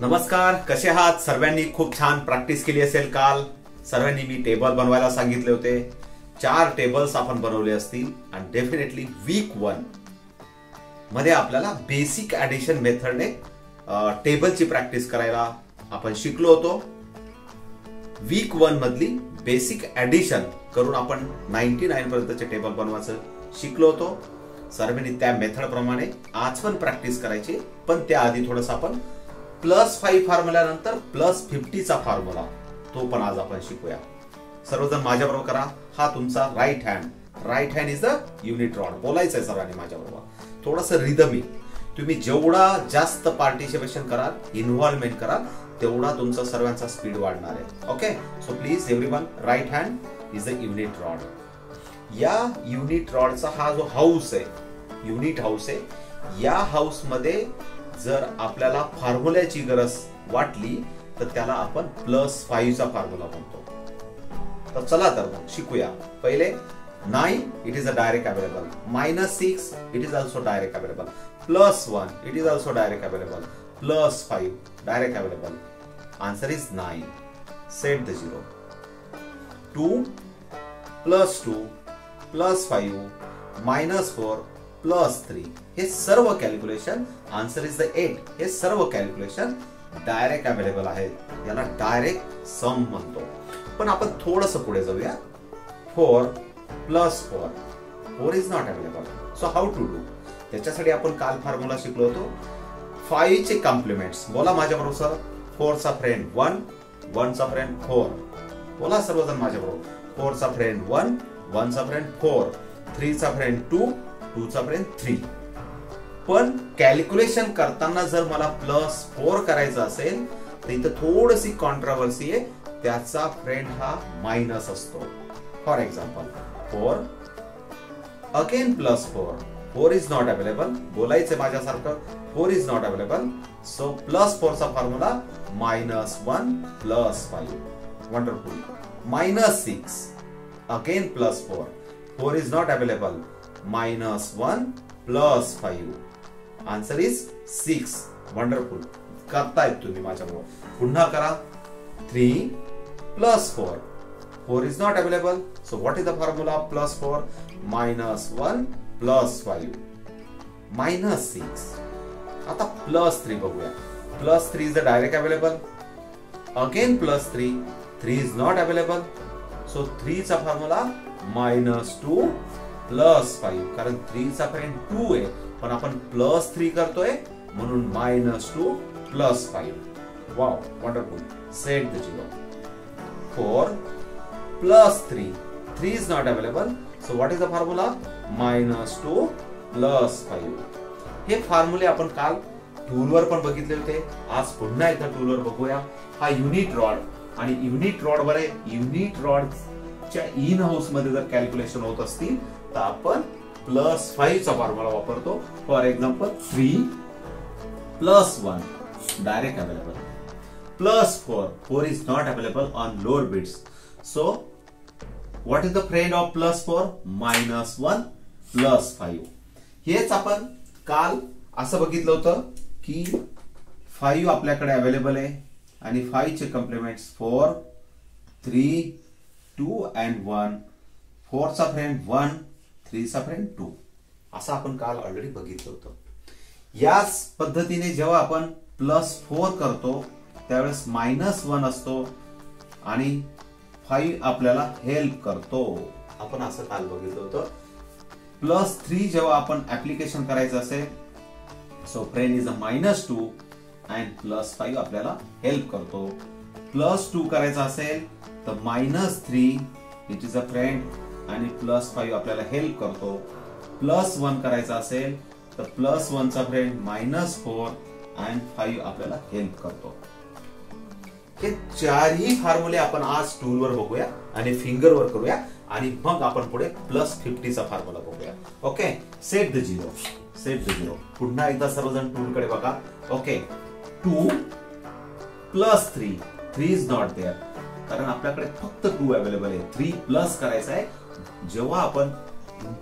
नमस्कार कसे आहात? सर्वांनी खूप छान प्रॅक्टिस केली असेल काल. सर्वांनी मी टेबल बनवायला सांगितले होते. चार टेबल्स आपण बनवले असतील आणि डेफिनेटली वीक वनमध्ये आपल्याला बेसिक ऍडिशन मेथडने टेबलची प्रॅक्टिस करायला आपण शिकलो होतो. वीक वन मधली बेसिक ऍडिशन करून आपण नाईन्टी नाईन पर्यंतचे टेबल बनवायचं शिकलो होतो. सर्वांनी त्या मेथडप्रमाणे आज पण प्रॅक्टिस करायची पण त्याआधी थोडंसं आपण प्लस फाईव्ह फॉर्म्युल्यानंतर प्लस फिफ्टीचा फॉर्म्युला तो पण आज आपण शिकूया. सर्वजण माझ्याबरोबर करा. हा तुमचा right hand right hand is the unit rod बोलायचं आहे सर्वांनी माझ्याबरोबर. थोडस रिदमी तुम्ही जेवढा जास्त पार्टिसिपेशन कराल इन्व्हॉल्वमेंट कराल तेवढा तुमचा सर्वांचा स्पीड वाढणार आहे. Okay so please everyone right hand is the unit rod या युनिट रॉडचा हा जो हाऊस आहे युनिट हाऊस आहे या हाऊसमध्ये जर आपल्याला फॉर्म्युल्याची गरज वाटली तर त्याला आपण प्लस फाईव्हचा फॉर्म्युला म्हणतो. तर चला तर मग शिकूया. पहिले nine it is a direct available minus six it is also direct available plus one it is also direct available plus five direct available answer is nine set the zero two plus two plus five minus four plus three हे सर्व calculation answer is the eight हे सर्व calculation direct available आहेत. याला direct sum म्हणतो. पण आपण थोडस पुढे जाऊया. Four plus four four is not available so how to do त्याच्यासाठी आपण काल फॉर्म्युला शिकलो होतो. फाईव्ह चे कॉम्प्लिमेंट्स बोला माझ्या बरोबर सर फोरचा फ्रेंड वन वनचा फ्रेंड फोर बोला सर्वजण माझ्या बरोबर फोरचा फ्रेंड वन वनचा फ्रेंड फोर थ्रीचा फ्रेंड टू टूचा फ्रेंड थ्री पण कॅल्क्युलेशन करताना जर मला प्लस फोर करायचं असेल तर इथं थोडीशी कॉन्ट्रावर्सी आहे. त्याचा फ्रेंड हा मायनस असतो. For example four again plus four four is not available बोलायचं माझ्यासारखं. Four is not available so plus फोरचा formula minus one plus five wonderful minus six again plus four four is not available minus one plus five answer is six wonderful करतायत तुम्ही माझ्याबरोबर पुन्हा करा. Three plus four four is not available so what is the formula plus four minus one plus five minus six आता plus three बघूया. Plus three is the direct available again plus three three is not available so थ्रीचा formula minus two plus five कारण थ्रीचा friend to आहे पण आपण plus three करतोय म्हणून minus two plus five wow wonderful set the zero four plus three three is not available so what is the formula minus two plus five हे फॉर्म्युले आपण काल टूलवर पण बघितले होते. आज पुन्हा एकदा टूलवर बघूया. हा युनिट रॉड आणि युनिट रॉड वर आहे. युनिट रॉडच्या इन हाऊसमध्ये जर कॅल्क्युलेशन होत असतील तर आपण प्लस फाईव्हचा फॉर्म्युला वापरतो. For example three plus one direct available plus four four is not available on lower bits so what is the friend of plus four minus one plus five हेच आपण काल असं बघितलं होतं की फाईव्ह आपल्याकडे अवेलेबल आहे आणि फाईव्हचे complements four three two and one फोरचा फ्रेंड वन थ्रीचा फ्रेंड टू असं आपण काल ऑलरेडी बघितलं होतं. याच पद्धतीने जेव्हा आपण प्लस फोर करतो त्यावेळेस मायनस वन असतो आणि फाईव्ह आपल्याला हेल्प करतो. आपण असं काल बघितलं होतं. प्लस थ्री जेव्हा आपण ऍप्लिकेशन करायचं असेल so friend is a minus two and plus five आपल्याला हेल्प करतो. प्लस टू करायचा असेल तर minus three it is a friend आणि प्लस फाईव्ह आपल्याला हेल्प करतो. प्लस वन करायचा असेल तर plus वनचा friend minus four and five आपल्याला हेल्प करतो. हे चारही फॉर्म्युले आपण आज टूलवर बघूया आणि फिंगरवर करूया आणि मग आपण पुढे प्लस फिफ्टीचा फॉर्म्युला बघूया. Okay set the zero set the zero पुन्हा एकदा सर्वजण टूल कडे बघा. Okay two plus three three is not there कारण आपल्याकडे फक्त टू अवेलेबल आहे. थ्री प्लस करायचं आहे. जेव्हा आपण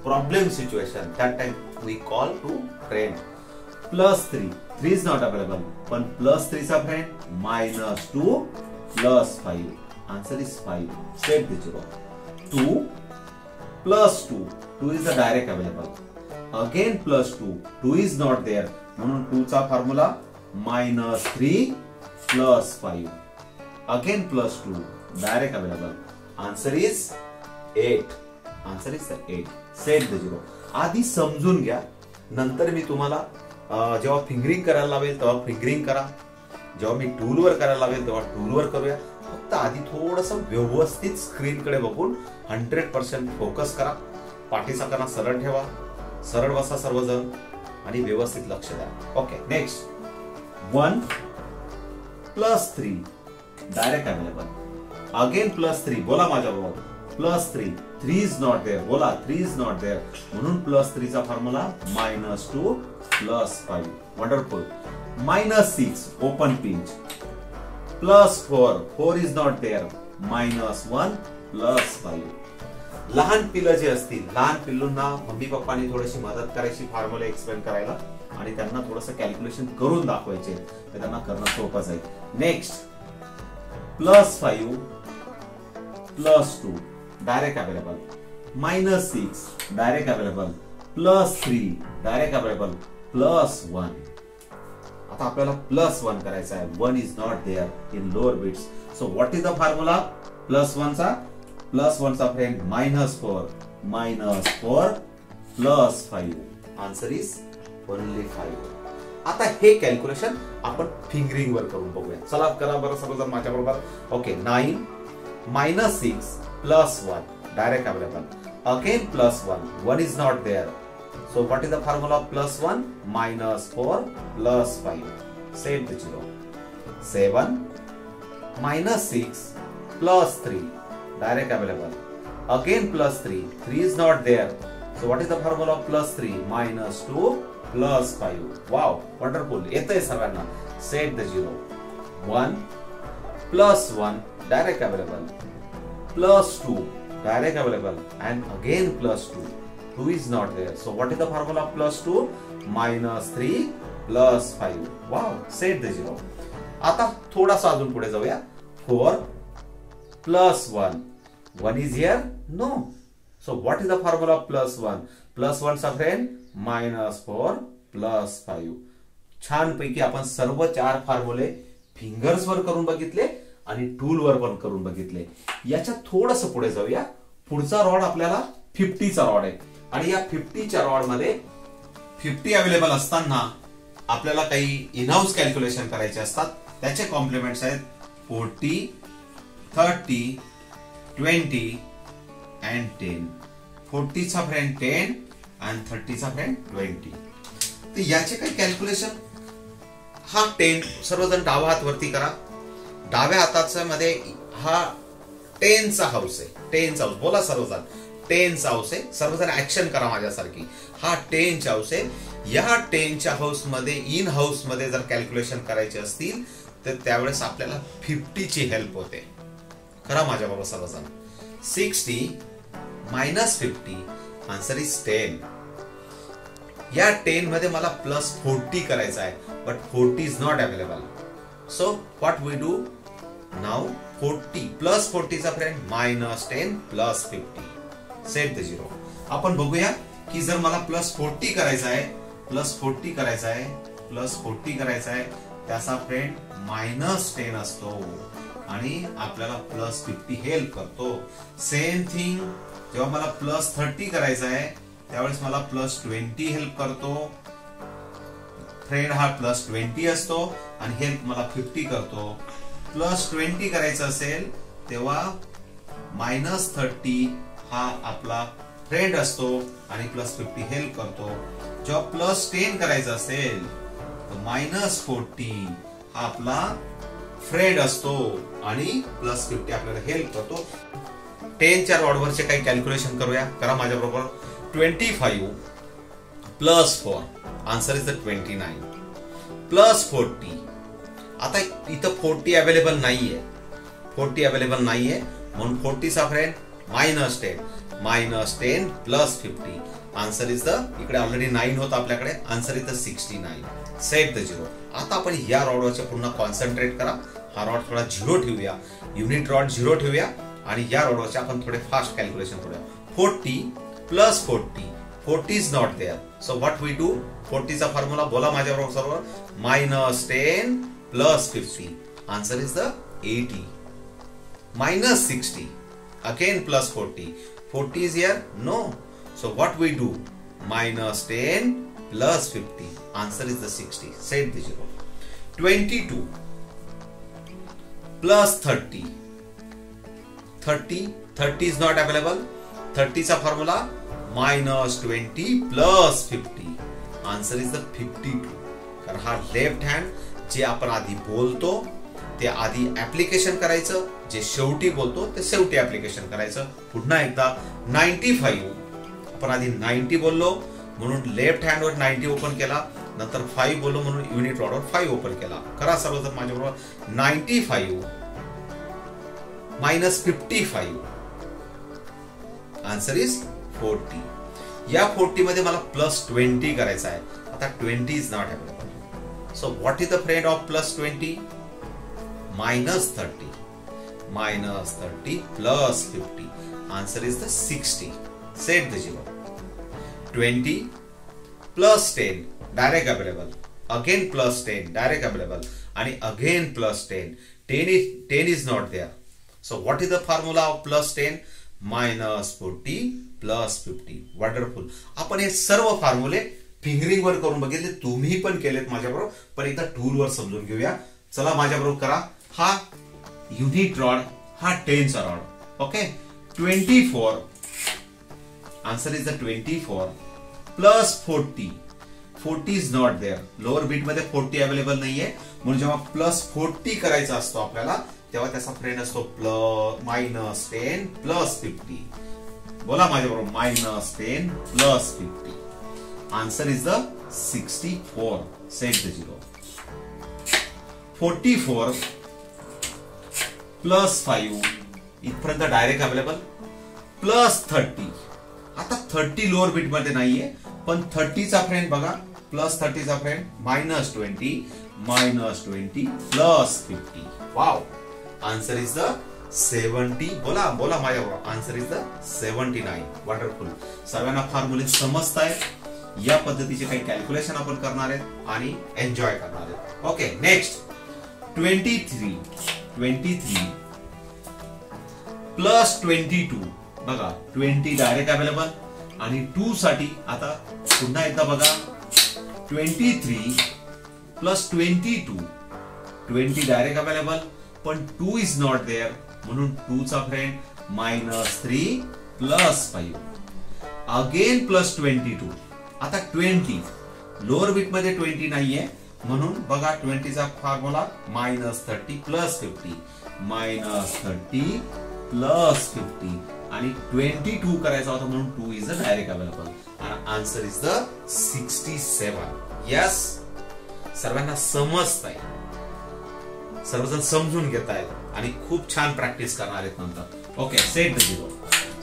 problem situation that time we call to friend plus three three is not available पण plus थ्रीचा friend minus two plus five answer is five set the zero two plus two two is the direct available again plus two two is not there म्हणून two चा formula minus three plus five again plus two direct available answer is eight answer is eight set the zero आधी समजून घ्या. नंतर मी तुम्हाला जेव्हा fingering करायला लावेल तेव्हा फिंगरिंग करा. जेव्हा मी टूलवर करायला लावेल तेव्हा टूलवर करूया. फक्त आधी थोडंसं व्यवस्थित स्क्रीनकडे बघून हंड्रेड पर्सेंट फोकस करा. पाठीसाकांना सरळ ठेवा. सरळ बसा सर्वजण आणि व्यवस्थित लक्ष द्या. Okay next one plus three direct available again plus three बोला माझ्या बरोबर plus three three is not there बोला थ्री इज नॉट देअर म्हणून plus थ्रीचा formula minus two plus five wonderful minus six open pinch plus four four is not there minus one plus five लहान पिल्लं जे असतील लहान पिल्लूंना mummy पप्पानी थोडीशी मदत करायची फॉर्म्युला एक्सप्लेन करायला. आणि त्यांना थोडस कॅल्क्युलेशन करून दाखवायचे. तर त्यांना करणं सोपं जाईल. Next plus five plus two direct available minus six direct available plus three direct available plus one आता आपल्याला प्लस वन करायचं आहे. One is not there in lower bits so what is the formula plus वनचा plus वनचा friend minus four minus four plus five answer is only five आता हे calculation आपण fingering वर करून बघूया. चला करा बरं सर्वजण माझ्या बरोबर okay nine minus six Plus one direct available again plus one one is not there So what is the formula of plus 1? Minus 4 plus 5. Save the zero. 7 minus 6 plus 3. Direct available. Again plus 3. 3 is not there. So what is the formula of plus 3? Minus 2 plus 5. Wow, wonderful. येतंय सर्वांना. Save the zero. 1 plus 1 direct available. Plus 2 direct available. And again plus 2. 2 is not there. So what is the formula of plus 2? Minus 3 plus 5. Wow, set the zero. आता थोडासा अजून पुढे जाऊया 4 plus 1. 1 is here? No. So what is the formula of plus 1? Plus 1 चा friend minus 4 plus 5. छानपैकी आपण सर्व चार फॉर्म्युले फिंगर्स वर करून बघितले आणि टूल वर पण करून बघितले. याच्यात थोडस पुढे जाऊया. पुढचा रॉड आपल्याला फिफ्टीचा रॉड आहे. आणि या फिफ्टीच्या रॉडमध्ये फिफ्टी अवेलेबल असताना आपल्याला काही इनहाऊस कॅल्क्युलेशन करायचे असतात. त्याचे कॉम्प्लिमेंट्स आहेत forty thirty twenty and ten फोर्टीचा friend ten आणि थर्टीचा फ्रेंड ट्वेंटी तर याचे काही कॅल्क्युलेशन हा टेन सर्वजण डावा हात वरती करा. डाव्या हाताच्या मध्ये हा टेनचा हाऊस आहे. टेनचा हाऊस बोला सर्वजण. टेनचा हाऊस आहे. सर्वजण ऍक्शन करा माझ्यासारखी. हा टेनचा हाऊस आहे. या टेनच्या हाऊसमध्ये इन हाऊसमध्ये जर कॅल्क्युलेशन करायचे असतील तर त्यावेळेस आपल्याला फिफ्टीची हेल्प होते. करा माझ्याबरोबर सर्वजण. Sixty minus fifty answer is ten या टेन मध्ये मला प्लस फोर्टी करायचा आहे but forty is not available so what we do now forty plus फोर्टीचा friend minus ten plus fifty set the zero आपण बघूया की जर मला प्लस फोर्टी करायचा आहे प्लस फोर्टी करायचा आहे प्लस फोर्टी करायचा आहे त्याचा फ्रेंड मायनस टेन असतो. आणि आपल्याला प्लस फिफ्टी हेल्प करतो. सेम थिंग जेव्हा मला प्लस थर्टी करायचा आहे त्यावेळेस मला प्लस ट्वेंटी हेल्प करतो. फ्रेंड हा प्लस ट्वेंटी असतो आणि हेल्प मला फिफ्टी करतो. प्लस ट्वेंटी करायचं असेल तेव्हा मायनस थर्टी हा आपला फ्रेंड असतो आणि प्लस फिफ्टी हेल्प करतो. जेव्हा प्लस टेन करायचं असेल तर मायनस फोर्टी हा आपला फ्रेंड असतो आणि प्लस फिफ्टी आपल्याला हेल्प करतो. टेनच्या रॉडवरचे काही कॅल्क्युलेशन करूया. करा माझ्या बरोबर twenty five plus four answer is the twenty nine plus forty आता इथं फोर्टी अवेलेबल नाहीये. फोर्टी अवेलेबल नाहीये. म्हणून फोर्टीचा friend minus ten minus ten plus fifty answer is the इकडे ऑलरेडी नाईन होतं आपल्याकडे. Answer is the sixty nine set the zero आता आपण या रॉडवरच्या पूर्ण कॉन्सन्ट्रेट करा. हा रॉड थोडा झिरो ठेवूया. युनिट रॉड झिरो ठेवूया. आणि या रॉडवरचे आपण थोडे फास्ट कॅल्क्युलेशन करूया. Forty plus forty forty is not there so what we do फोर्टीचा formula बोला माझ्याबरोबर सर्व. Minus ten plus 50. Answer is the 80. Minus 60. Again plus 40. 40 is here? No. So what we do? Minus 10 plus 50. Answer is the 60. Set the zero. 22 plus 30. 30. 30 is not available. 30 is a formula. Minus 20 plus 50. Answer is the 52. Her, left hand जे आपण आधी बोलतो ते आधी application करायचं जे शेवटी बोलतो ते शेवटी ऍप्लिकेशन करायचं. पुन्हा एकदा नाईन्टी फाईव्ह आपण आधी नाईन्टी बोललो म्हणून लेफ्ट हँडवर नाईन्टी ओपन केला नंतर फाईव्ह बोललो म्हणून युनिट रॉडवर फाईव्ह ओपन केला. करा सर्वजण माझ्याबरोबर. Ninety five minus fifty five answer is forty या फोर्टी मध्ये मला प्लस ट्वेंटी करायचा आहे. आता twenty is not happen so what is the friend of plus twenty minus thirty minus thirty plus fifty answer is the sixty set the zero 20 plus 10 direct available again plus 10 direct available and again plus 10 10 is 10 is not there so what is the formula of plus 10 minus forty plus fifty wonderful आपण हे सर्व फॉर्म्युले fingering वर करून बघितले तुम्ही पण केलेत माझ्याबरोबर. पण एकदा टूल वर समजून घेऊया. चला माझ्याबरोबर करा. हा युनिट रॉड हा टेनचा rod okay twenty four answer is the twenty four plus forty forty is not there lower बीटमध्ये forty available नाहीये. म्हणून जेव्हा प्लस फोर्टी करायचा असतो आपल्याला तेव्हा त्याचा फ्रेंड असतो plus minus ten plus fifty बोला माझ्याबरोबर minus ten plus fifty answer is the sixty four set the zero forty four plus five इथपर्यंत डायरेक्ट अवेलेबल प्लस थर्टी आता थर्टी लोअर बीटमध्ये नाहीये पण थर्टीचा फ्रेंड बघा. Plus थर्टीचा friend minus twenty minus twenty plus fifty wow answer is the seventy बोला बोला माझ्याबरोबर. Answer is the seventy nine wonderful सर्वांना फॉर्म्युले समजत आहेत या पद्धतीचे काही कॅल्क्युलेशन आपण करणार आहेत आणि एन्जॉय करणार आहेत. Okay next twenty three twenty three plus twenty two बघा ट्वेंटी डायरेक्ट अवेलेबल आणि टू साठी आता पुन्हा एकदा बघा. Twenty three plus twenty two twenty direct available पण टू इज नॉट देअर म्हणून टू चा friend minus three plus five again plus twenty two आता ट्वेंटी. लोअर बीटमध्ये ट्वेंटी नाहीये. म्हणून बघा ट्वेंटीचा formula minus thirty plus fifty minus thirty plus fifty आणि twenty to करायचा होता म्हणून two is a direct available आणि answer is the sixty seven yes सर्वांना समजत आहे सर्वजण समजून घेत आहेत आणि खूप छान प्रॅक्टिस करणार आहेत नंतर. Okay set the zero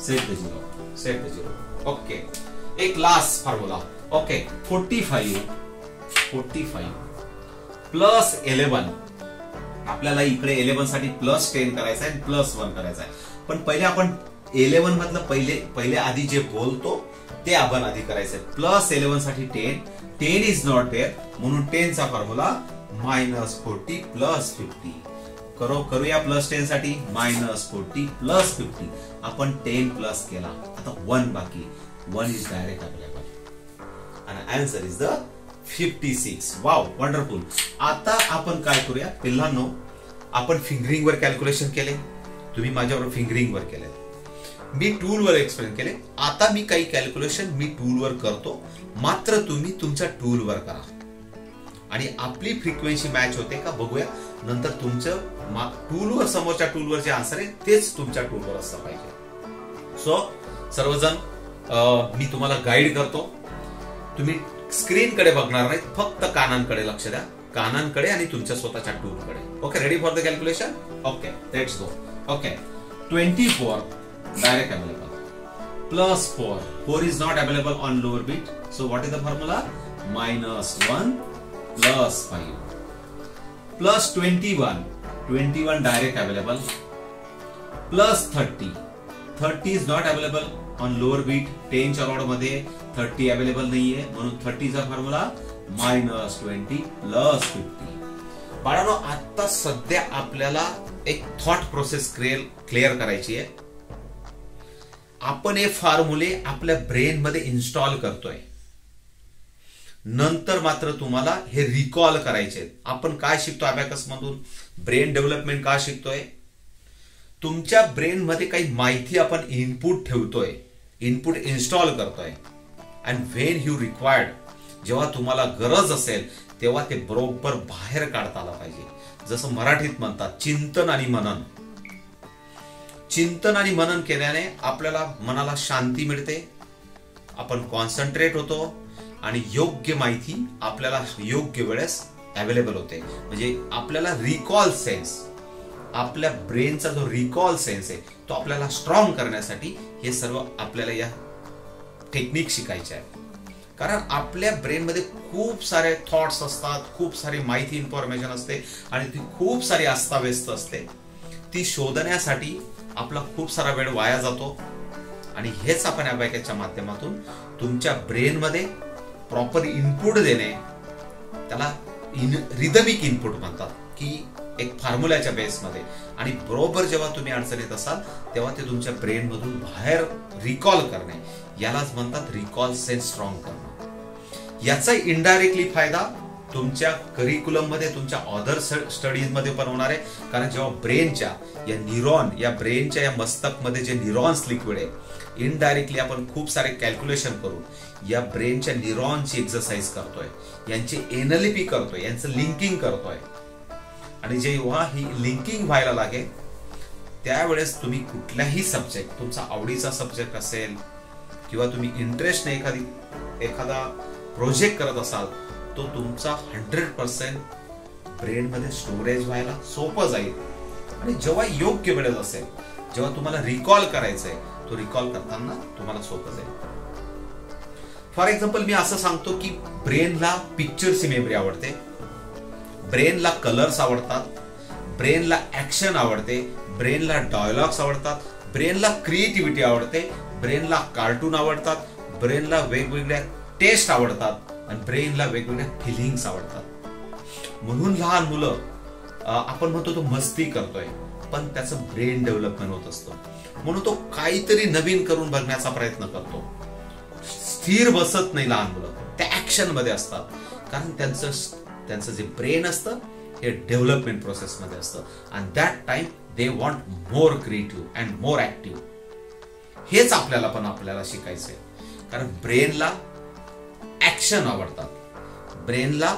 set the zero set the zero okay एक last formula okay forty five forty five plus eleven आपल्याला इकडे इलेव्हनसाठी प्लस टेन करायचं आहे प्लस वन करायचं आहे. पण पहिले आपण इलेव्हन मधलं पहिले पहिले आधी जे बोलतो ते आपण आधी करायचंय plus इलेव्हनसाठी ten ten is not there म्हणून टेनचा formula minus forty plus fifty करो करूया प्लस टेन साठी? मायनस फोर्टी प्लस फिफ्टी आपण टेन प्लस केला. आता वन बाकी वन इज डायरेक्ट अवेलेबल आणि answer is the fifty six wow wonderful आता आपण काय करूया? पिल्लांनो आपण फिंगरिंग वर कॅल्क्युलेशन केले. तुम्ही माझ्यावर फिंगरिंग वर केले. मी टूलवर एक्सप्लेन केले. आता मी काही कॅल्क्युलेशन मी टूलवर करतो. मात्र तुम्ही तुमच्या टूलवर करा. आणि आपली फ्रिक्वेन्सी मॅच होते का बघूया. नंतर तुमचं टूलवर समोरच्या टूलवर जे आन्सर आहे तेच तुमच्या टूलवर असलं पाहिजे. सो सर्वजण मी तुम्हाला गाईड करतो. तुम्ही स्क्रीनकडे बघणार नाही फक्त कानांकडे लक्ष द्या. कानांकडे आणि तुमच्या स्वतःच्या टूरकडे okay ready for the calculation okay let's go okay twenty four direct available plus four four is not available on lower bead so what is the formula minus one plus five plus twenty one twenty one direct available plus thirty thirty is not available पण lower bead टेनच्या रॉडमध्ये thirty available नाहीये. म्हणून थर्टीचा formula minus twenty plus fifty बाळानो आता सध्या आपल्याला एक thought process clear करायची आहे. आपण हे फॉर्म्युले आपल्या ब्रेन मध्ये इन्स्टॉल करतोय. नंतर मात्र तुम्हाला हे रिकॉल करायचे आपण काय शिकतो अबॅकस मधून ब्रेन डेव्हलपमेंट का शिकतोय? तुमच्या ब्रेन मध्ये काही माहिती आपण इनपुट ठेवतोय. इनपुट इन्स्टॉल करतोय. अँड व्हेन यू रिक्वायर्ड जेव्हा तुम्हाला गरज असेल तेव्हा ते बरोबर बाहेर काढता आलं पाहिजे. जसं मराठीत म्हणतात चिंतन आणि मनन. चिंतन आणि मनन केल्याने आपल्याला मनाला शांती मिळते. आपण कॉन्सन्ट्रेट होतो आणि योग्य माहिती आपल्याला योग्य वेळेस अवेलेबल होते. म्हणजे आपल्याला रिकॉल सेन्स आपल्या ब्रेनचा जो रिकॉल सेन्स आहे तो आपल्याला स्ट्रॉंग करण्यासाठी हे सर्व आपल्याला या टेक्निक शिकायचे आहे कारण आपल्या ब्रेनमध्ये खूप सारे थॉट्स असतात खूप सारी माहिती इन्फॉर्मेशन असते आणि ती खूप सारी अस्ताव्यस्त असते. ती शोधण्यासाठी आपला खूप सारा वेळ वाया जातो आणि हेच आपण या बायकाच्या माध्यमातून तुमच्या ब्रेनमध्ये प्रॉपर इनपुट देणे त्याला इन रिदमिक इनपुट म्हणतात की एक फॉर्म्युलाच्या बेसमध्ये. आणि बरोबर जेव्हा तुम्ही अडचणीत असाल तेव्हा ते तुमच्या ब्रेन मधून बाहेर रिकॉल करणे. यालाच म्हणतात रिकॉल सेन्स स्ट्रॉंग करणं. याचा इनडायरेक्टली फायदा तुमच्या करिक्युलममध्ये तुमच्या अदर स्टडीजमध्ये पण होणार आहे. कारण जेव्हा ब्रेनच्या या न्यूरॉन या ब्रेनच्या या मस्तकमध्ये जे न्यूरॉन्स लिक्विड आहे इनडायरेक्टली आपण खूप सारे कॅल्क्युलेशन करून या ब्रेनच्या न्यूरॉनची एक्सरसाइज करतोय. यांची एनलिपी करतोय यांचं लिंकिंग करतोय. आणि जेव्हा ही लिंकिंग व्हायला लागेल त्यावेळेस तुम्ही कुठल्याही सब्जेक्ट तुमचा आवडीचा सब्जेक्ट असेल किंवा तुम्ही इंटरेस्टने एखादी एखादा प्रोजेक्ट करत असाल तो तुमचा हंड्रेड पर्सेंट ब्रेनमध्ये स्टोरेज व्हायला सोपं जाईल. आणि जेव्हा योग्य वेळेत असेल जेव्हा तुम्हाला रिकॉल करायचंय तो रिकॉल करताना तुम्हाला सोपं जाईल. फॉर एक्झाम्पल मी असं सांगतो की ब्रेनला पिक्चरची मेमरी आवडते. ब्रेनला कलर्स आवडतात ब्रेनला ऍक्शन आवडते ब्रेनला डायलॉग्स आवडतात ब्रेनला क्रिएटिव्हिटी आवडते ब्रेनला कार्टून आवडतात ब्रेनला वेगवेगळ्या टेस्ट आवडतात आणि ब्रेनला वेगवेगळ्या फिलिंग्स आवडतात. म्हणून लहान मुलं आपण म्हणतो तो मस्ती करतोय पण त्याचं ब्रेन डेव्हलपमेंट होत असतं. म्हणून तो काहीतरी नवीन करून बघण्याचा प्रयत्न करतो. स्थिर बसत नाही लहान मुलं. त्या ऍक्शनमध्ये असतात. कारण त्यांचं त्यांचं जे ब्रेन असतं हे डेव्हलपमेंट प्रोसेसमध्ये असतं. आणि that time they want more creative and more active हेच आपल्याला पण आपल्याला शिकायचंय. कारण ब्रेनला ऍक्शन आवडतात. ब्रेनला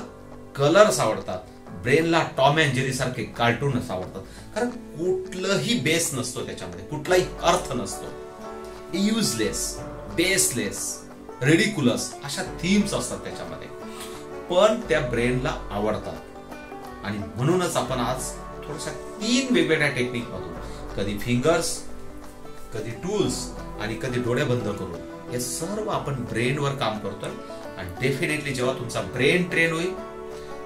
कलर्स आवडतात. ब्रेनला टॉम अँड जेरी सारखे कार्टूनच आवडतात. कारण कुठलंही बेस नसतो त्याच्यामध्ये. कुठलाही अर्थ नसतो. युजलेस बेसलेस रेडिक्युलस अशा थीम्स असतात त्याच्यामध्ये. पण त्या ब्रेनला आवडतात. आणि म्हणूनच आपण आज थोडशा तीन वेगवेगळ्या टेक्निक मधून कधी फिंगर्स कधी टूल्स आणि कधी डोळे बंद करून. हे सर्व आपण ब्रेनवर काम करतोय. आणि डेफिनेटली जेव्हा तुमचा ब्रेन ट्रेन होईल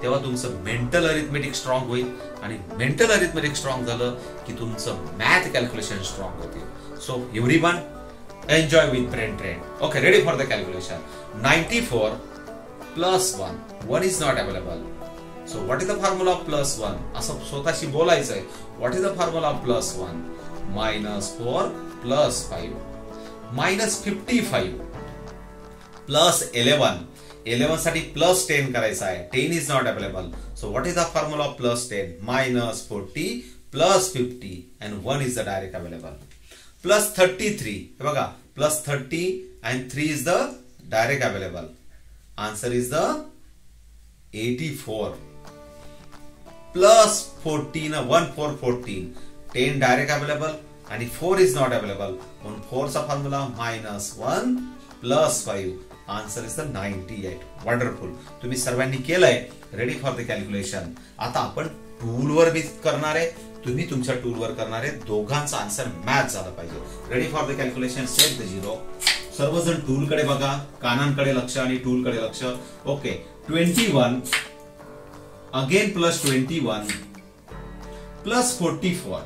तेव्हा तुमचं मेंटल अरिथमेटिक स्ट्रॉंग होईल. आणि मेंटल अरिथमेटिक स्ट्रॉंग झालं की तुमचं मॅथ कॅल्क्युलेशन स्ट्रॉंग होतील. So everyone enjoy with brain train okay ready for the calculation ninety four plus one one is not available so what is the formula of plus one असं स्वतःशी बोलायचंय. What is the formula of plus one minus four plus five minus fifty five plus eleven इलेवनसाठी plus ten करायचं आहे ten is not available so what is the formula of plus ten minus forty plus fifty and one is the direct available plus thirty three हे बघा. Plus thirty and three is the direct available answer is the 84. Plus 14, 1 4 14. 10 direct available and 4 is not available. On 4 चा formula minus 1 plus 5. Answer is the 98. Wonderful. तुम्ही सर्वांनी केलंय ready for the calculation आता आपण टूलवर मी करणार आहे तुम्ही तुमच्या टूलवर करणारे दोघांचा आन्सर मॅच झाला पाहिजे ready for the calculation set the zero सर्वजण टूलकडे बघा कानांकडे लक्ष आणि टूलकडे लक्ष okay twenty one again plus twenty one plus forty four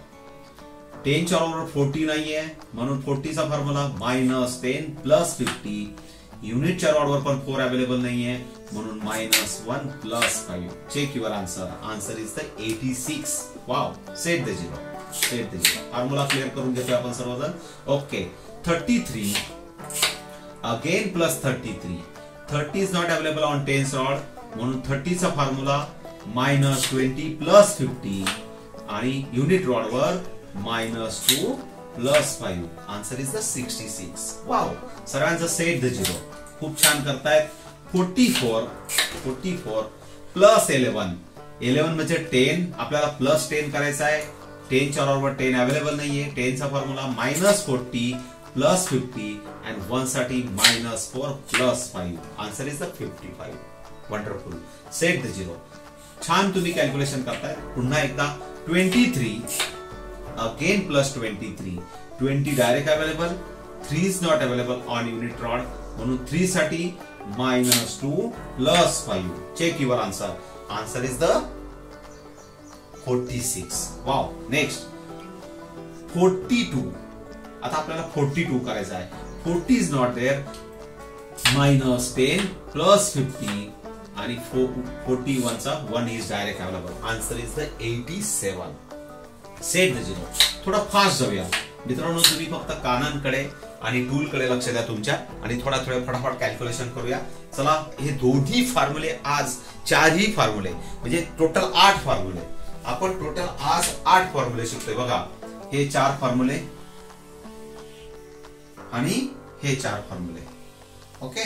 टेनच्या बरोबर फोर्टी नाहीये म्हणून फोर्टीचा formula minus ten plus fifty युनिटच्या रॉडवर पण फोर अवेलेबल नाहीये म्हणून minus one plus five check your answer answer is the eighty six wow set the zero set the zero formula clear करून घेतोय आपण सर्वजण okay thirty three again plus thirty three thirty is not available on tens rod म्हणून थर्टीचा formula minus twenty plus fifty आणि unit रॉडवर minus two plus five answer is the sixty six wow सर्वांचं set the zero खूप छान करतायत forty four forty four plus eleven eleven म्हणजे ten आपल्याला plus ten करायचं आहे. टेनच्या बरोबर टेन अवेलेबल नाहीये. टेनचा formula minus forty and one साठी minus four plus five answer is the fifty five wonderful set the zero छान तुम्ही कॅल्क्युलेशन करताय पुन्हा एकदा twenty three again plus twenty three twenty direct available three is not available on unit rod म्हणून three साठी minus two plus five check your answer answer is the forty six wow next forty two आता आपल्याला forty two करायचा आहे. Forty is not there minus ten plus fifty आणि forty वनचा one is direct available answer is the eighty seven set the zero थोडा fast जाऊया. मित्रांनो तुम्ही फक्त कानांकडे आणि टूलकडे लक्ष द्या तुमच्या आणि थोडा थोडा फटाफट कॅल्क्युलेशन करूया. चला हे दोन्ही फॉर्म्युले आज चारही फॉर्म्युले म्हणजे टोटल आठ फॉर्म्युले आपण टोटल आज आठ फॉर्म्युले शिकतोय. बघा हे चार फॉर्म्युले आणि हे चार फॉर्म्युले ओके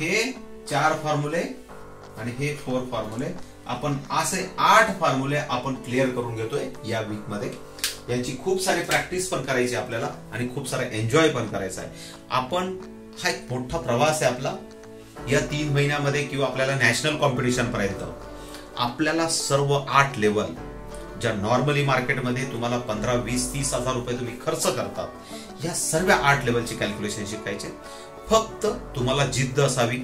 हे चार फॉर्म्युले आणि हे फोर फॉर्म्युले आपण असे आठ फॉर्म्युले आपण क्लिअर करून घेतोय या वीकमध्ये. यांची खूप सारी प्रॅक्टिस पण करायची आपल्याला आणि खूप सारा एन्जॉय पण करायचा आहे. आपण हा एक मोठा प्रवास आहे आपला. या तीन महिन्यामध्ये किंवा आपल्याला नॅशनल कॉम्पिटिशन पर्यंत. आपल्याला सर्व आठ लेवल ज्या नॉर्मली मार्केटमध्ये तुम्हाला पंधरा वीस तीस हजार रुपये तुम्ही खर्च करतात या सर्व आठ लेवलचे कॅल्क्युलेशन शिकायचे. फक्त तुम्हाला जिद्द असावी.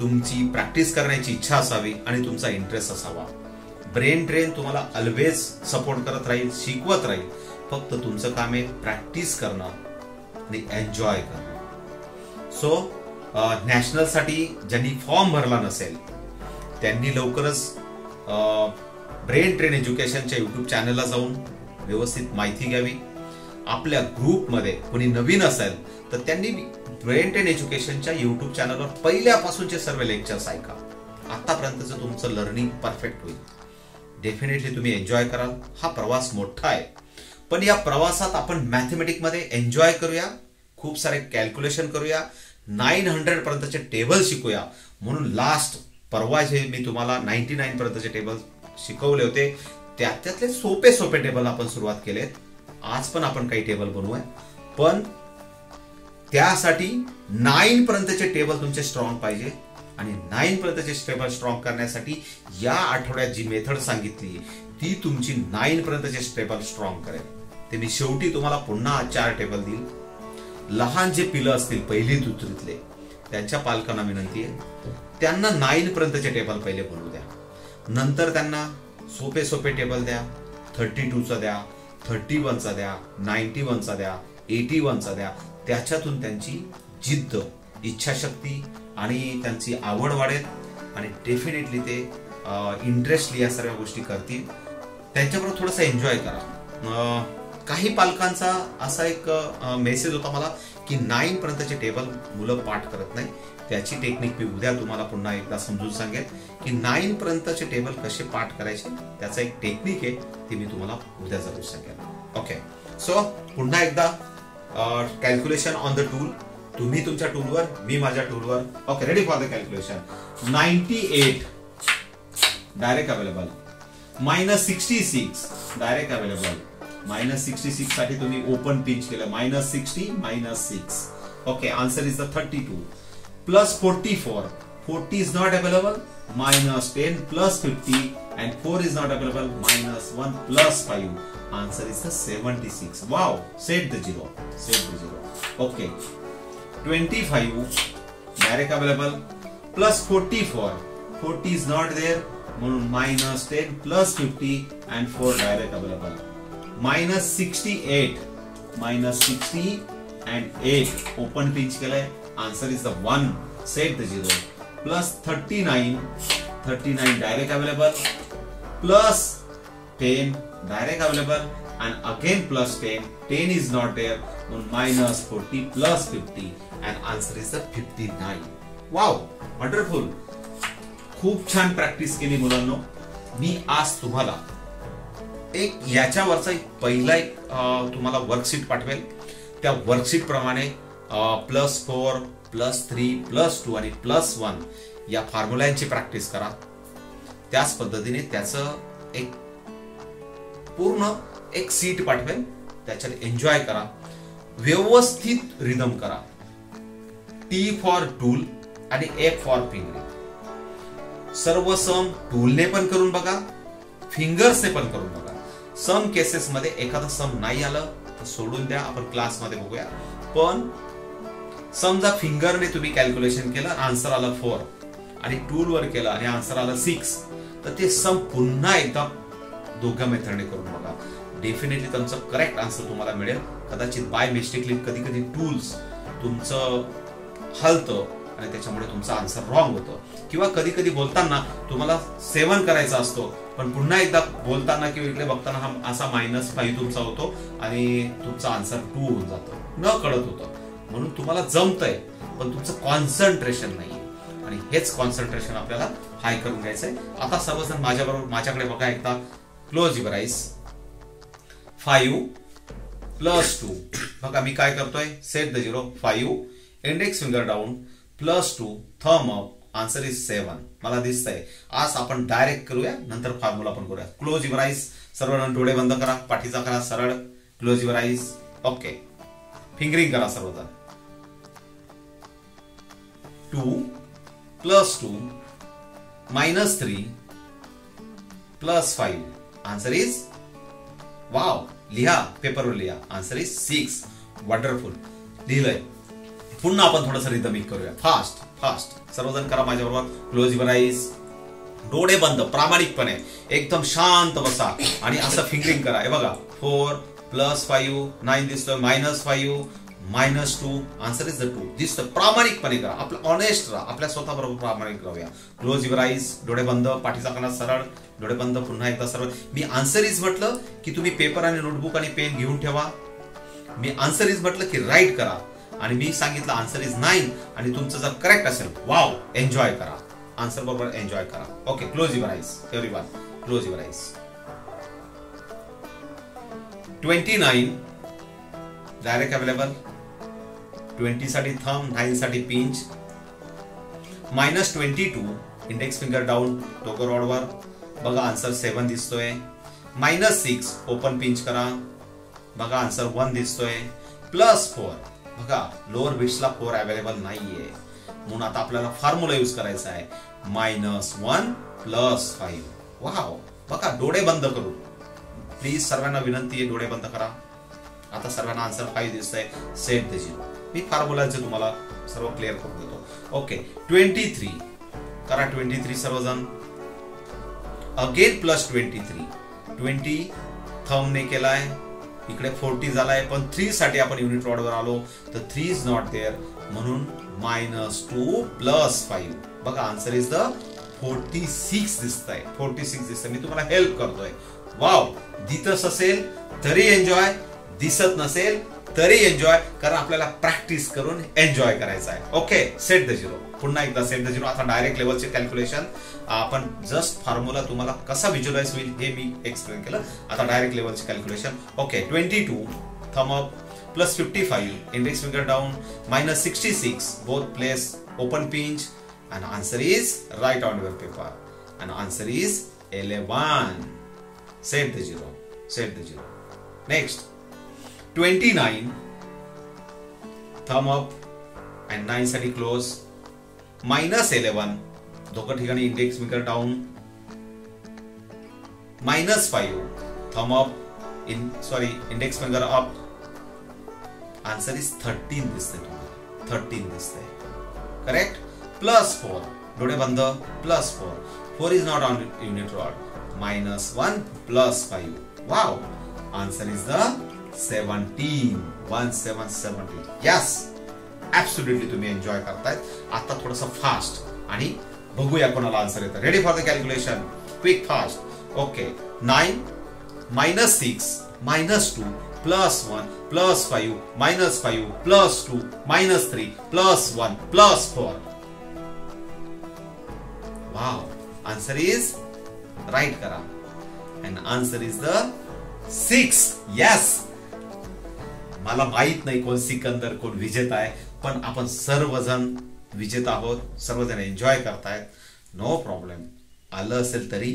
तुमची प्रॅक्टिस करण्याची इच्छा असावी आणि तुमचा इंटरेस्ट असावा. ब्रेन ट्रेन तुम्हाला ऑलवेज सपोर्ट करत राहील शिकवत राहील. फक्त तुमचं काम आहे प्रॅक्टिस करणं आणि एन्जॉय करणं. सो नॅशनलसाठी ज्यांनी फॉर्म भरला नसेल त्यांनी लवकरच ब्रेन ट्रेन एज्युकेशनच्या यूट्यूब चॅनलला जाऊन व्यवस्थित माहिती घ्यावी. आपल्या ग्रुपमध्ये कोणी नवीन असेल तर त्यांनी ब्रेन ट्रेन एज्युकेशनच्या युट्यूब चॅनलवर पहिल्यापासूनचे सर्व लेक्चर्स ऐका. आतापर्यंतचं तुमचं लर्निंग परफेक्ट होईल. डेफिनेटली तुम्ही एन्जॉय कराल. हा प्रवास मोठा आहे. पण या प्रवासात आपण मॅथमॅटिकमध्ये एन्जॉय करूया. खूप सारे कॅल्क्युलेशन करूया. नाईन हंड्रेड पर्यंतचे टेबल शिकूया. म्हणून लास्ट परवा जे मी तुम्हाला नाईन्टी नाईन पर्यंतचे टेबल शिकवले होते त्यातले सोपे सोपे टेबल आपण सुरुवात केलेत. आज पण आपण काही टेबल बनवूया. पण त्यासाठी नाईन पर्यंतचे टेबल तुमचे स्ट्रॉंग पाहिजे. आणि नाईन पर्यंतचे टेबल स्ट्रॉंग करण्यासाठी या आठवड्यात जी मेथड सांगितली ती तुमची नाईन पर्यंतचे टेबल स्ट्रॉंग करेल. ते मी शेवटी तुम्हाला पुन्हा चार टेबल देईल. लहान जे पिलं असतील पहिली दुसरीतले त्यांच्या पालकांना विनंती आहे त्यांना नाईन पर्यंतचे टेबल पहिले बनवू द्या. नंतर त्यांना सोपे सोपे टेबल द्या. थर्टी टूचा द्या. थर्टी वनचा द्या नाईन्टी वनचा द्या एटी वनचा द्या त्याच्यातून त्यांची जिद्द इच्छाशक्ती आणि त्यांची आवड वाढेल आणि डेफिनेटली ते इंटरेस्टली या सर्व गोष्टी करतील. त्यांच्याबरोबर थोडंसं एन्जॉय करा. काही पालकांचा असा एक मेसेज होता मला की नाईन पर्यंतचे टेबल मुलं पाठ करत नाही त्याची टेक्निक मी उद्या तुम्हाला पुन्हा एकदा समजून सांगेल की नाईन पर्यंतचे टेबल कसे पाठ करायचे त्याचा एक टेक्निक आहे ती मी तुम्हाला उद्या जरूर सांगेल ओके सो पुन्हा एकदा कॅल्क्युलेशन ऑन द टूल तुम्ही तुमच्या टूलवर मी माझ्या टूलवर okay ready for the calculation ninety eight direct available minus sixty six direct available minus sixty सिक्ससाठी तुम्ही ओपन पिंच केलं. Minus sixty minus six okay answer is the thirty two plus forty four 40 is not available minus 10 plus 50 and 4 is not available minus 1 plus 5 answer is the 76 wow set the zero set the zero okay 25 direct available plus 44 40 is not there minus 10 plus 50 and 4 direct available minus 68 minus 60 and 8 open pinch केलाय answer is the one set the zero plus thirty nine thirty nine direct available plus ten direct available and again plus ten ten is not there minus forty plus fifty and answer is the fifty nine wow wonderful खूप छान practice केली मुलांना. मी आज तुम्हाला एक याच्यावरचा एक पहिला एक तुम्हाला वर्कशीट पाठवेल. त्या वर्कशीट प्रमाणे plus four plus three plus two आणि प्लस वन या फॉर्म्युल्यांची प्रॅक्टिस करा. त्याच पद्धतीने त्याचं एक पूर्ण एक सीट पाठवेल. त्याच्यात एन्जॉय करा. व्यवस्थित रिदम करा. टी फॉर टूल आणि एफ फॉर फिंगरिंग सर्व सम टूलने पण करून बघा फिंगर्सने पण करून बघा. सम केसेस मध्ये सम नाही आलं तर सोडून द्या. आपण क्लासमध्ये बघूया. पण समजा फिंगरने तुम्ही कॅल्क्युलेशन केलं आन्सर आलं फोर आणि टूल वर केलं आणि आन्सर आलं सिक्स तर ते सम पुन्हा एकदा दोघ्या मेथडने करून बघा. डेफिनेटली तुमचं करेक्ट आन्सर तुम्हाला मिळेल. कदाचित बाय मिस्टेकली कधी कधी टूल्स तुमचं हलतं आणि त्याच्यामुळे तुमचा आन्सर रॉंग होतो. किंवा कधी कधी बोलताना तुम्हाला सेवन करायचा असतो पण पुन्हा एकदा बोलताना किंवा इकडे बघताना हा असा मायनस फाईव्ह तुमचा होतो आणि तुमचा आन्सर टू होऊन जातो. न कळत होतं. म्हणून तुम्हाला जमतंय पण तुमचं कॉन्सन्ट्रेशन नाहीये. आणि हेच कॉन्सन्ट्रेशन आपल्याला हाय करून घ्यायचंय. आता सर्वजण माझ्याबरोबर माझ्याकडे बघा एकदा. Close your eyes five plus two बघा मी काय करतोय? Set the zero five index finger down plus two thumb up answer is seven मला दिसतंय. आज आपण डायरेक्ट करूया नंतर फॉर्म्युला पण करूया. क्लोज युअर आईस सर्वजण डोळे बंद करा. पाठीचा करा. सरळ. Close your eyes okay fingering करा सर्वजण. Two plus two minus three plus five. Answer is wow. लिहा पेपरवर लिहा. Answer is six. वंडरफुल. लिहिलंय. पुन्हा आपण थोडस रिदमिक करूया. फास्ट फास्ट सर्वजण करा माझ्याबरोबर. क्लोज युअर आईज डोळे बंद प्रामाणिकपणे. एकदम शांत बसा. आणि असं फिंगरिंग करा. हे बघा. फोर प्लस फाईव्ह नाईन दिसतोय. Minus five minus two answer is the two दिसतं प्रामाणिकपणे करा आपलं ऑनेस्ट राहा आपल्या स्वतः बरोबर प्रामाणिक राहूया क्लोज युअर आईज डोळे बंद पाठीचा कणा सरळ डोळे बंद पुन्हा एकदा सरळ मी आन्सर इज म्हटलं की तुम्ही पेपर आणि नोटबुक आणि पेन घेऊन ठेवा मी आन्सर इज म्हटलं की राईट करा आणि मी सांगितलं आन्सर इज नाईन आणि तुमचं जर करेक्ट असेल वाव एन्जॉय करा आन्सर बरोबर एन्जॉय करा okay close your eyes everyone close your eyes twenty nine direct available twenty साठी नाईनसाठी नाईन साठी pinch minus twenty two index finger down टोको रॉडवर. बघा आन्सर सेवन दिसतोय. मायनस सिक्स ओपन पिंच करा. बघा आन्सर वन दिसतोय. प्लस फोर बघा लोअर बिट्सला फोर अवेलेबल नाहीये. म्हणून आता आपल्याला फॉर्म्युला युज करायचा आहे. Minus one plus five wow बघा डोळे बंद करू प्लीज सर्वांना विनंती आहे डोळे बंद करा. आता सर्वांना आन्सर फाईव्ह दिसतंय. सेट द झिरो मी फॉर्म्युलाचे तुम्हाला सर्व क्लिअर करून देतो. ओके ट्वेंटी थ्री करा ट्वेंटी थ्री सर्वजण. Again plus twenty three twenty थमने केलाय. इकडे फोर्टी झालाय पण थ्री साठी आपण युनिट रॉडवर आलो. तर थ्री इज नॉट देअर म्हणून मायनस टू प्लस फाईव्ह बघा answer is the forty six दिसत आहे फोर्टी सिक्स दिसतंय. मी तुम्हाला हेल्प करतोय. वाव दितच असेल तरी एन्जॉय दिसत नसेल तरी एन्जॉय कारण आपल्याला प्रॅक्टिस करून एन्जॉय करायचं आहे. ओके सेट द झिरो पुन्हा एकदा सेट द झिरो आता डायरेक्ट लेवलचे कॅल्क्युलेशन आपण जस्ट फॉर्म्युला तुम्हाला कसा व्हिज्युअलाइज होईल हे मी एक्सप्लेन केलं. आता डायरेक्ट लेवलचे calculation okay twenty two thumb up plus fifty five index finger down minus sixty six both place open pinch and answer is right on your paper and answer is eleven set the zero set the zero next 29 thumb up and nine साठी close minus eleven दोघं ठिकाणी index maker down minus five thumb up in sorry index maker up answer is thirteen दिसते तुम्हाला. Thirteen दिसते correct plus four डोळे बंद. Plus four four is not on unit rod minus one plus five wow answer is the seventeen one seven seventeen yes absolutely तुम्ही enjoy करतायत आता थोडस fast आणि बघूया कोणाला आन्सर येतं. Ready for the calculation quick fast okay nine minus six minus two plus one plus five minus five plus two minus three plus one plus four wow answer is right करा and answer is the six yes मला माहीत नाही कोण सिकंदर कोण विजेता आहे पण आपण सर्वजण विजेता आहोत सर्वजण एन्जॉय करतायत. नो प्रॉब्लेम आलं असेल तरी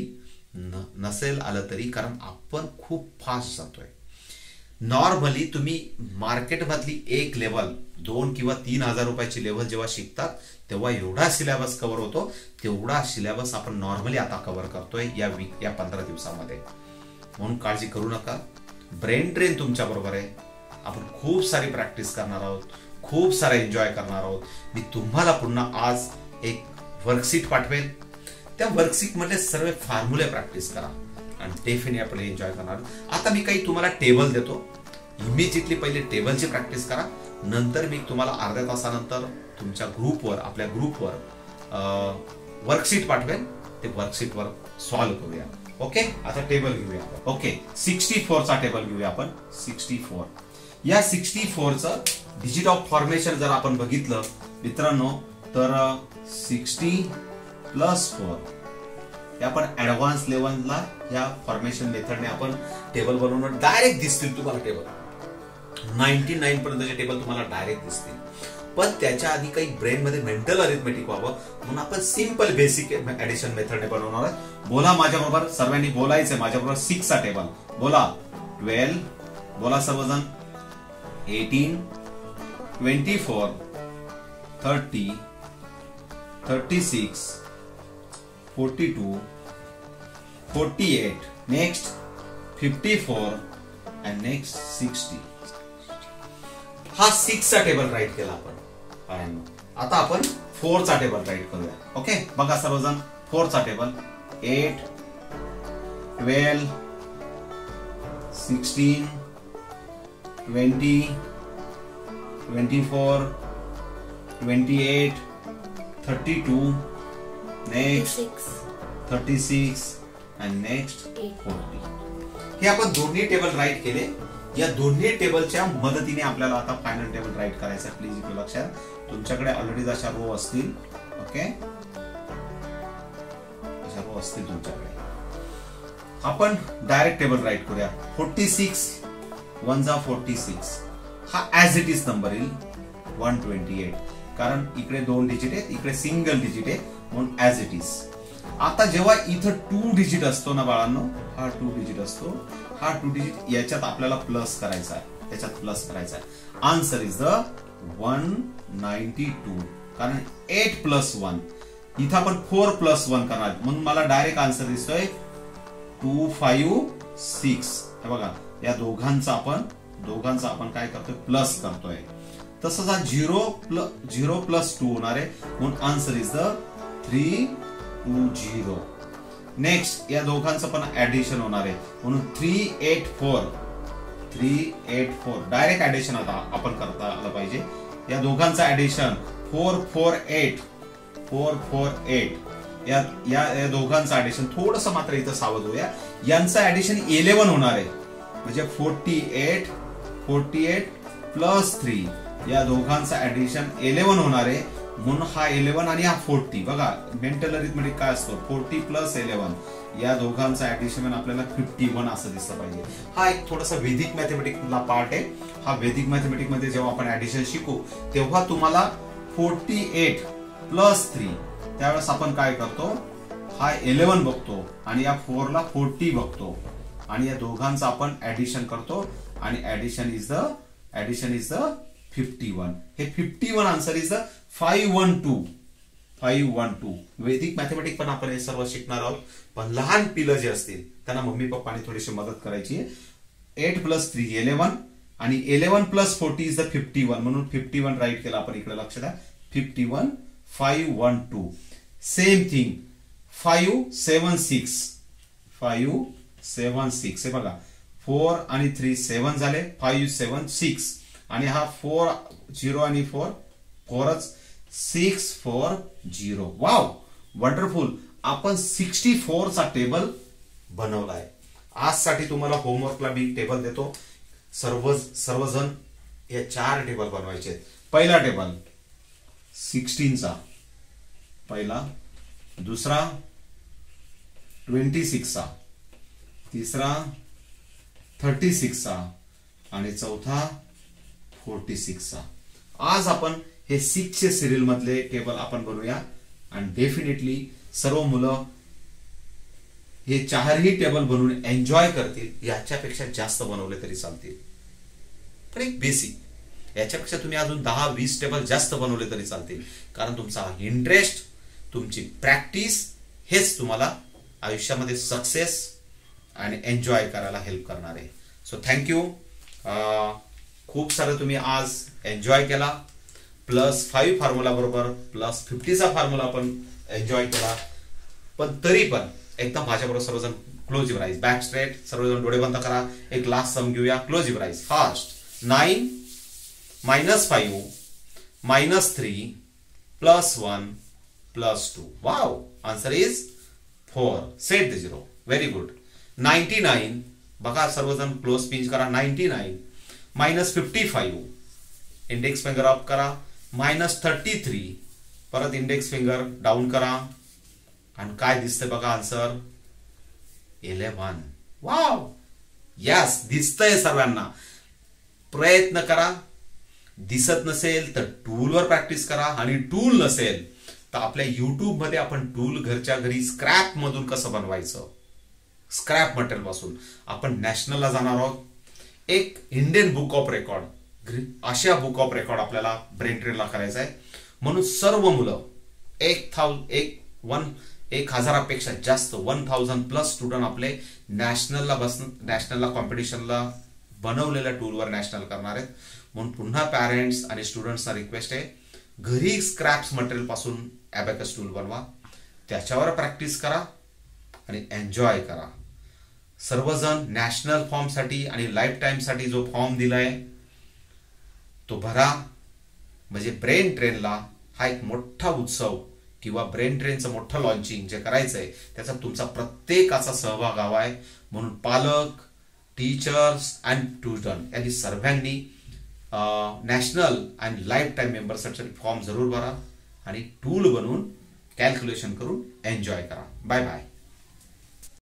न नसेल आलं तरी कारण आपण खूप फास्ट जातोय. नॉर्मली तुम्ही मार्केटमधली एक लेवल दोन किंवा तीन हजार रुपयाची लेवल जेव्हा शिकतात तेव्हा एवढा सिलेबस कव्हर होतो तेवढा सिलेबस आपण नॉर्मली आता कव्हर करतोय या वीक या पंधरा दिवसामध्ये. म्हणून काळजी करू नका. ब्रेन ट्रेन तुमच्या बरोबर आहे. आपण खूप सारी प्रॅक्टिस करणार आहोत खूप सारा एन्जॉय करणार आहोत. मी तुम्हाला पुन्हा आज एक वर्कशीट पाठवेल. त्या वर्कशीटमध्ये सर्व फॉर्म्युले प्रॅक्टिस करा आणि डेफिनेटली आपण एन्जॉय करणार आता मी काही तुम्हाला टेबल देतो. इमिजिएटली पहिले टेबलची प्रॅक्टिस करा. नंतर मी तुम्हाला अर्ध्या तासानंतर तुमच्या ग्रुपवर आपल्या ग्रुपवर वर्कशीट पाठवेल. ते वर्कशीटवर सॉल्व करूया. ओके आता टेबल घेऊया ओके सिक्स्टी फोरचा टेबल घेऊया आपण. सिक्स्टी फोर या सिक्स्टी फोरचं डिजिट ऑफ फॉर्मेशन जर आपण बघितलं मित्रांनो तर सिक्स्टी प्लस फोर आपण ऍडव्हान्स लेवलला या फॉर्मेशन मेथडने आपण टेबल बनवून डायरेक्ट दिसतील तुम्हाला टेबल नाईन्टी नाईन पर्यंतचे टेबल तुम्हाला डायरेक्ट दिसतील. पण त्याच्या आधी काही ब्रेनमध्ये मेंटल अरिथमेटिक व्हावं म्हणून आपण सिंपल बेसिक ऍडिशन मेथडने बनवणार आहे बोला माझ्याबरोबर सर्वांनी बोलायचंय माझ्याबरोबर सिक्स टेबल बोला. ट्वेल्व बोला सर्वजण. Eighteen twenty four thirty thirty six forty two forty eight next fifty four and next sixty. हा सिक्सचा टेबल राईट केला आपण. आता आपण फोरचा टेबल राईट करूया. ओके बघा सर्वजण फोरचा table eight twelve sixteen twenty twenty four twenty eight thirty two next thirty six. And next forty. हे आपण दोन्ही टेबल राईट केले. या दोन्ही टेबलच्या मदतीने आपल्याला आता फायनल टेबल राईट करायचं प्लीज इथे लक्षात. तुमच्याकडे ऑलरेडी जशा रो असतील ओके अशा रो असतील तुमच्याकडे. आपण डायरेक्ट टेबल राईट करूया. फोर्टी सिक्स वन जा फोर्टी सिक्स. हा ऍज इट इज नंबर येईल वन ट्वेंटी एट. कारण इकडे दोन डिजिट आहेत इकडे सिंगल डिजिट आहे म्हणून ऍज इट इज आता जेव्हा इथं टू डिजिट असतो ना बाळांनो हा टू डिजिट असतो. हा टू डिजिट याच्यात आपल्याला प्लस करायचा आहे. त्याच्यात प्लस करायचा आहे. Answer is the one ninety two कारण एट प्लस वन इथं आपण फोर प्लस वन करणार. म्हणून मला डायरेक्ट आन्सर दिसतोय टू फाईव्ह सिक्स हे बघा. या दोघांचा आपण दोघांचा आपण काय करतोय? प्लस करतोय. तसंच हा zero plus zero plus two होणार आहे. म्हणून answer is the three two zero next या दोघांचं पण ऍडिशन होणार आहे. म्हणून three eight four three eight four direct addition आता आपण करता आलं पाहिजे. या दोघांचं addition four four eight four four eight या या दोघांचं ऍडिशन थोडस मात्र इथं सावध होऊया. यांचं ऍडिशन इलेव्हन होणार आहे. म्हणजे forty eight forty eight plus three या दोघांचं ऍडिशन इलेव्हन होणार आहे. म्हणून हा इलेव्हन आणि हा फोर्टी बघा मेंटल अरिथमेटिक काय असतो? फोर्टी प्लस इलेव्हन या दोघांचा ऍडिशन आपल्याला फिफ्टी वन असं दिसलं पाहिजे. हा एक थोडासा वेदिक मॅथमॅटिकला पार्ट आहे. हा वेदिक मॅथमॅटिकमध्ये जेव्हा आपण ऍडिशन शिकू तेव्हा तुम्हाला फोर्टी एट प्लस थ्री त्यावेळेस आपण काय करतो? हा इलेव्हन बघतो आणि या फोरला फोर्टी बघतो. आणि या दोघांचं आपण ऍडिशन करतो. आणि addition is the addition is the fifty one हे fifty one answer is the five one two five one two वैदिक मॅथमॅटिक पण आपण हे सर्व शिकणार आहोत. पण लहान पिलं जे असतील त्यांना मम्मी पप्पाने थोडीशी मदत करायची. एट प्लस थ्री इलेव्हन आणि eleven plus forty is the fifty one म्हणून फिफ्टी वन राईट केला आपण इकडे लक्ष द्या. Fifty one five one two same thing five seven six five seven six. हे बघा फोर आणि थ्री सेवन झाले फाईव्ह सेवन सिक्स. आणि हा फोर झिरो आणि four फोरच six four zero. Wow! Wonderful आपण सिक्स्टी फोरचा टेबल बनवलाय. आजसाठी तुम्हाला होमवर्कला मी टेबल देतो. सर्व सर्वजण या चार टेबल बनवायचे पहिला टेबल सिक्स्टीनचा पहिला दुसरा ट्वेंटी सिक्सचा तिसरा थर्टी सिक्सचा आणि चौथा फोर्टी सिक्सचा आज आपण हे सिक्सचे सिरियल मधले टेबल आपण बनवूया. आणि डेफिनेटली सर्व मुलं हे चारही टेबल बनवून एन्जॉय करतील. याच्यापेक्षा जास्त बनवले तरी चालतील. पण एक बेसिक याच्यापेक्षा तुम्ही अजून दहा वीस टेबल जास्त बनवले तरी चालतील. कारण तुमचा इंटरेस्ट तुमची प्रॅक्टिस हेच तुम्हाला आयुष्यामध्ये सक्सेस आणि एन्जॉय करायला हेल्प करणार. आहे सो थँक्यू खूप सारं तुम्ही आज एन्जॉय केला. प्लस फाईव्ह फॉर्म्युला बरोबर प्लस फिफ्टीचा फॉर्म्युला पण एन्जॉय केला. पण तरी पण एकदम माझ्याबरोबर सर्वजण close your eyes back straight सर्वजण डोळे बंद करा. एक लास्ट सम घेऊया. Close your eyes fast nine minus five minus three plus one plus two wow answer is four set the zero very good ninety nine बघा सर्वजण close pinch करा ninety nine minus fifty five index finger up करा minus thirty three परत index finger down करा. आणि काय दिसतंय बघा आन्सर इलेव्हन वाव यस दिसतंय सर्वांना. प्रयत्न करा. दिसत नसेल तर टूलवर प्रॅक्टिस करा. आणि टूल नसेल तर आपल्या युट्यूबमध्ये आपण टूल घरच्या घरी स्क्रॅपमधून कसं बनवायचं? स्क्रॅप मटेरियलपासून आपण नॅशनलला जाणार आहोत. एक Indian book of record Asia book of record आपल्याला ब्रेन ट्रेनला करायचं आहे. म्हणून सर्व मुलं एक थाउ एक वन एक हजारापेक्षा जास्त वन थाउजंड प्लस स्टुडंट आपले नॅशनलला बस नॅशनलला कॉम्पिटिशनला बनवलेल्या टूलवर नॅशनल करणार आहेत. म्हणून पुन्हा पॅरेंट्स आणि स्टुडंट्सना रिक्वेस्ट आहे घरी स्क्रॅप्स मटेरियलपासून ॲबॅकस टूल बनवा. त्याच्यावर प्रॅक्टिस करा. आणि एन्जॉय करा. सर्वजण नॅशनल फॉर्मसाठी आणि लाईफ टाईमसाठी जो फॉर्म दिलाय तो भरा. म्हणजे ब्रेन ट्रेनला हा एक मोठा उत्सव किंवा ब्रेन ट्रेनचं मोठं लॉन्चिंग जे करायचं आहे त्याचा तुमचा प्रत्येकाचा सहभाग हवा आहे म्हणून पालक टीचर्स अँड स्टुडंट यांनी सर्वांनी नॅशनल अँड लाईफ टाईम मेंबरसाठी फॉर्म जरूर भरा आणि टूल बनवून कॅल्क्युलेशन करून एन्जॉय करा. Bye bye